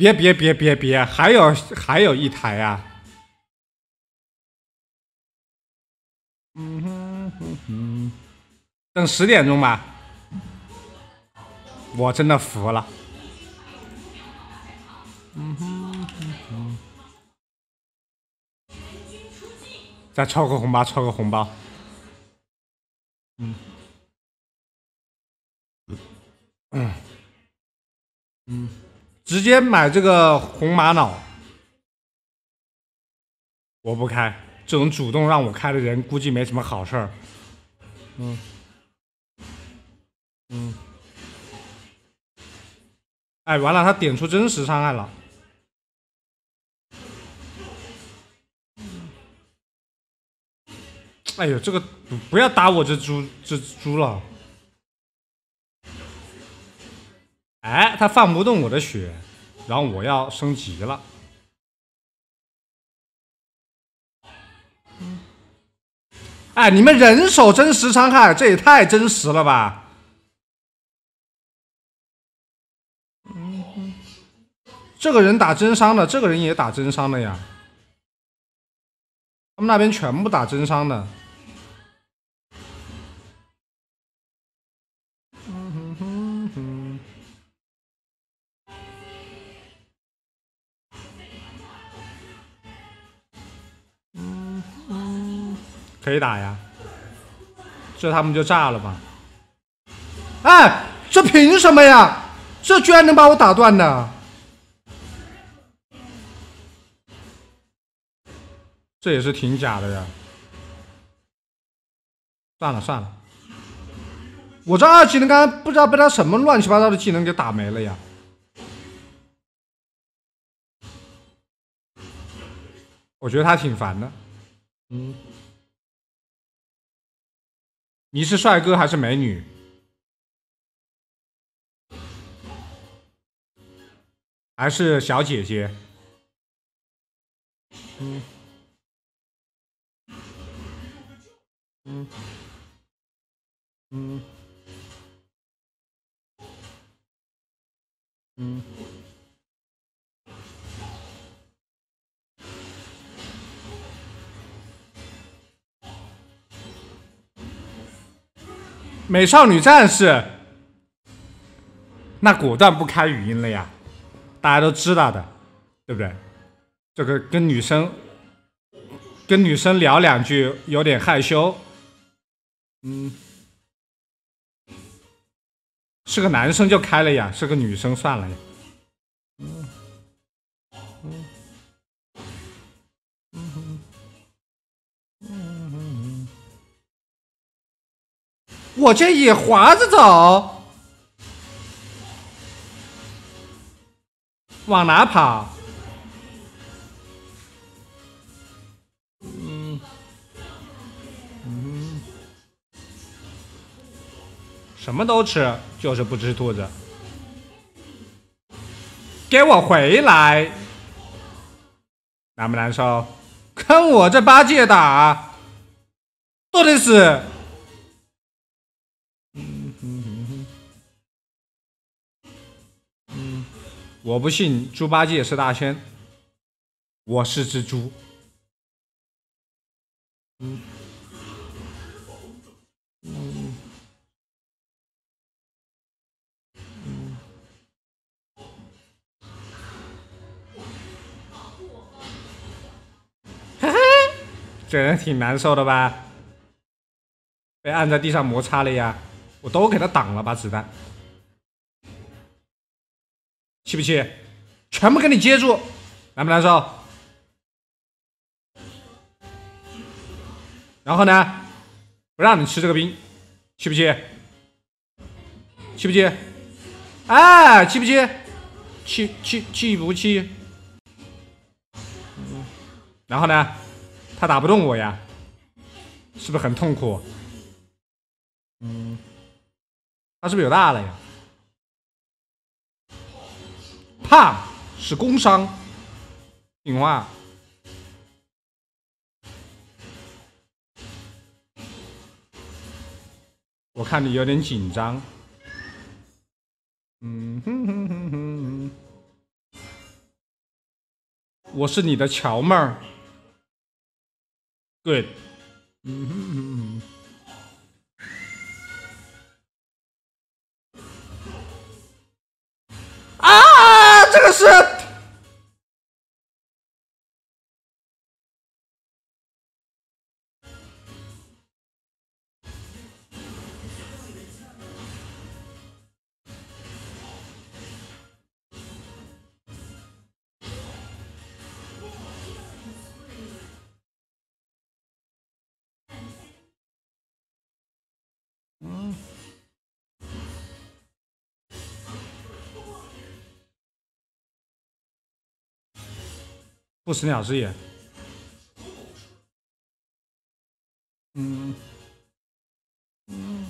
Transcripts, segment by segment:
别别别别别，还有还有一台呀！嗯哼哼哼，等十点钟吧。我真的服了。嗯哼哼哼，再抽个红包，抽个红包。嗯。嗯。嗯。直接买这个红玛瑙，我不开。这种主动让我开的人，估计没什么好事儿。嗯，嗯，哎，完了，他点出真实伤害了。哎呦，这个不要打我这猪这猪了。哎，他放不动我的血，然后我要升级了。哎，你们人手真实伤害，这也太真实了吧！这个人打真伤的，这个人也打真伤的呀。他们那边全部打真伤的。可以打呀，这他们就炸了吧？哎，这凭什么呀？这居然能把我打断的？这也是挺假的呀。算了算了，我这二技能刚刚不知道被他什么乱七八糟的技能给打没了呀。我觉得他挺烦的，嗯。你是帅哥还是美女？还是小姐姐？嗯嗯嗯嗯。美少女战士，那果断不开语音了呀，大家都知道的，对不对？这个跟女生跟女生聊两句有点害羞，嗯，是个男生就开了呀，是个女生算了呀。我这也滑着走，往哪跑？嗯嗯，什么都吃，就是不吃兔子。给我回来！难不难受？跟我这八戒打，多的是。我不信猪八戒是大仙，我是只猪。嗯嗯嗯，嘿嘿，这人挺难受的吧？被按在地上摩擦了呀！我都给他挡了，把子弹。气不气？全部给你接住，难不难受？然后呢？不让你吃这个兵，气不气？气不气？哎，气不气？气气气不气？然后呢？他打不动我呀，是不是很痛苦？嗯，他是不是有大了呀？怕是工伤，听话。我看你有点紧张。嗯哼哼哼哼。我是你的乔妹儿。Good。嗯哼哼哼。嗯。不死鸟之眼，嗯，嗯，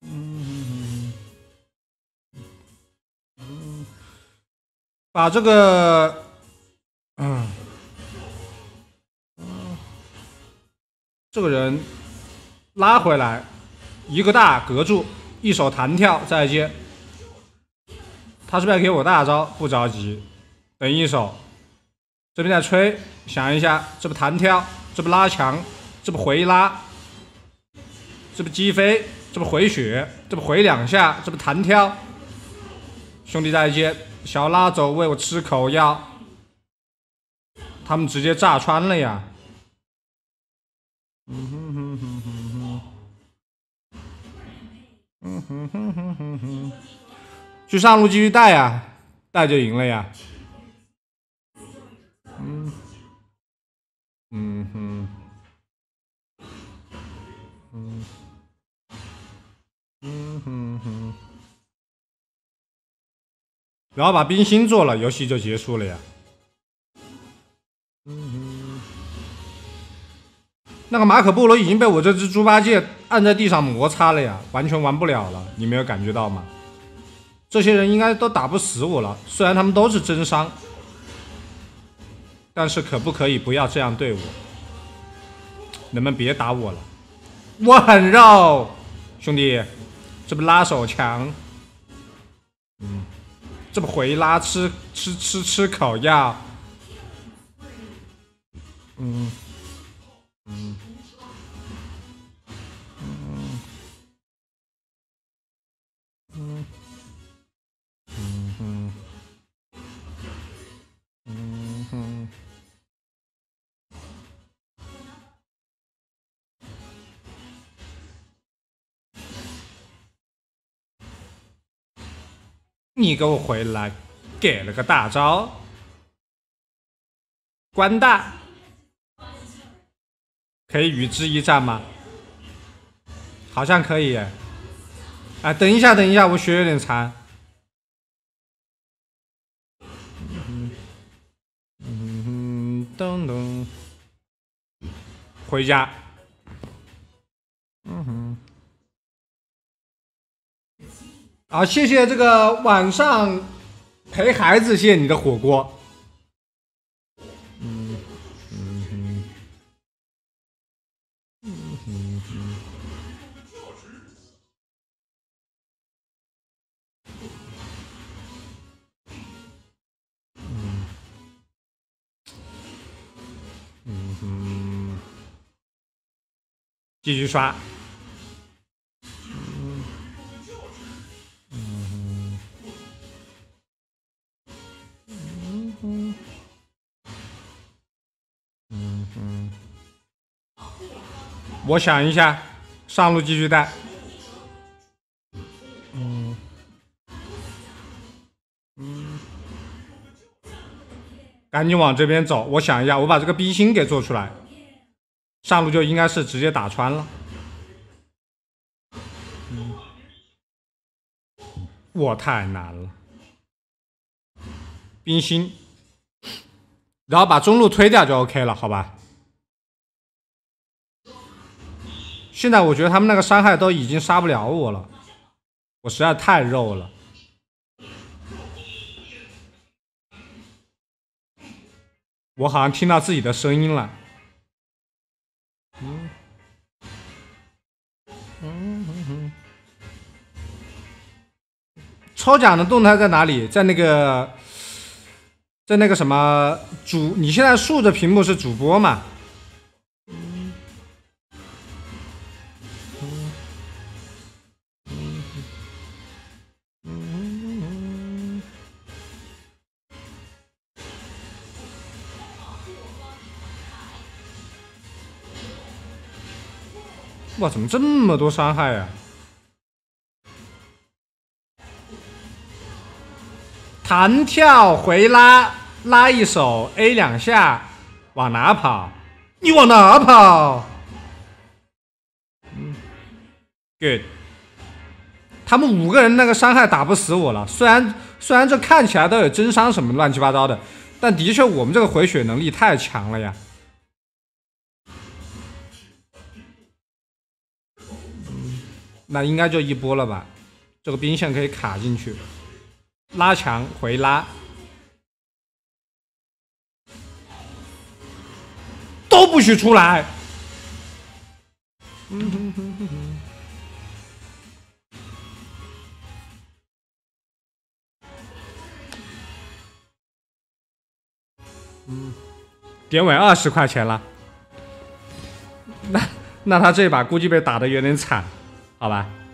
嗯，嗯，把这个，嗯，这个人拉回来，一个大隔住，一手弹跳再接，他是不是要给我大招？不着急。等一手，这边在吹，想一下，这不弹跳，这不拉墙，这不回拉，这不击飞，这不回血，这不回两下，这不弹跳。兄弟再见，小拉走位，我吃口药。他们直接炸穿了呀！嗯哼嗯哼哼哼哼哼，去上路继续带呀，带就赢了呀。嗯，嗯哼，嗯，嗯哼哼，然后把冰心做了，游戏就结束了呀。那个马可波罗已经被我这只猪八戒按在地上摩擦了呀，完全玩不了了，你没有感觉到吗？这些人应该都打不死我了，虽然他们都是真伤。但是可不可以不要这样对我？能不能别打我了？我很肉，兄弟，这不拉手强？嗯，这不回拉吃吃吃吃口药？嗯嗯你给我回来！给了个大招，关大，可以与之一战吗？好像可以。哎，等一下，等一下，我血有点残。嗯嗯噔噔，回家。好，谢谢这个晚上陪孩子，谢谢你的火锅。嗯嗯嗯嗯嗯嗯嗯继续刷。我想一下，上路继续带。嗯嗯，赶紧往这边走。我想一下，我把这个冰心给做出来，上路就应该是直接打穿了。我太难了，冰心，然后把中路推掉就 OK 了，好吧？现在我觉得他们那个伤害都已经杀不了我了，我实在太肉了。我好像听到自己的声音了。嗯嗯嗯抽奖的动态在哪里？在那个在那个什么主，你现在竖着屏幕是主播嘛？哇，怎么这么多伤害呀？弹跳回拉，拉一手 A 两下，往哪跑？你往哪跑？嗯，good。他们五个人那个伤害打不死我了，虽然虽然这看起来都有真伤什么乱七八糟的，但的确我们这个回血能力太强了呀。那应该就一波了吧？这个兵线可以卡进去，拉墙回拉，都不许出来。嗯。典韦二十块钱了。那那他这把估计被打的有点惨。好吧。